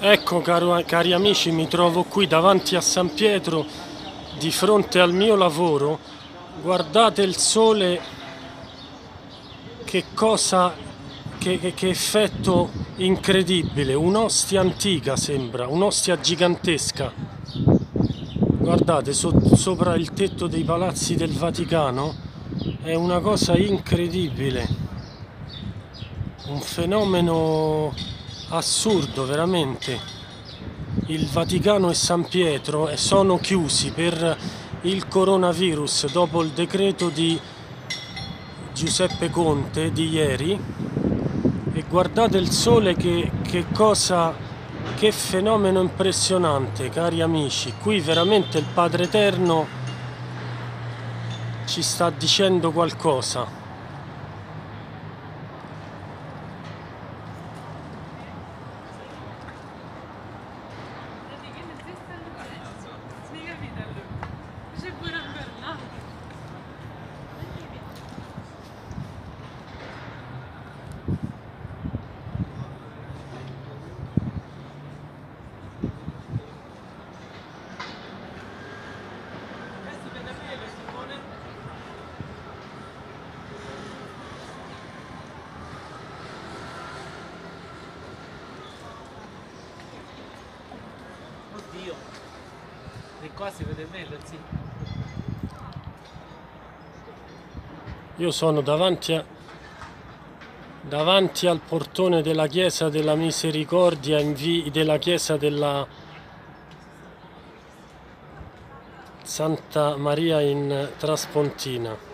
Ecco caro, cari amici, mi trovo qui davanti a San Pietro, di fronte al mio lavoro. Guardate il sole, che cosa, che, che, che effetto incredibile. Un'ostia antica sembra, un'ostia gigantesca. Guardate, so, sopra il tetto dei palazzi del Vaticano è una cosa incredibile. Un fenomeno assurdo veramente. Il Vaticano e San Pietro sono chiusi per il coronavirus dopo il decreto di Giuseppe Conte di ieri. E guardate il sole che, che cosa che fenomeno impressionante cari amici. Qui veramente il Padre Eterno ci sta dicendo qualcosa Oddio. Di qua si vede meglio, sì. Io sono davanti, a, davanti al portone della chiesa della misericordia della chiesa della Santa Maria in Traspontina.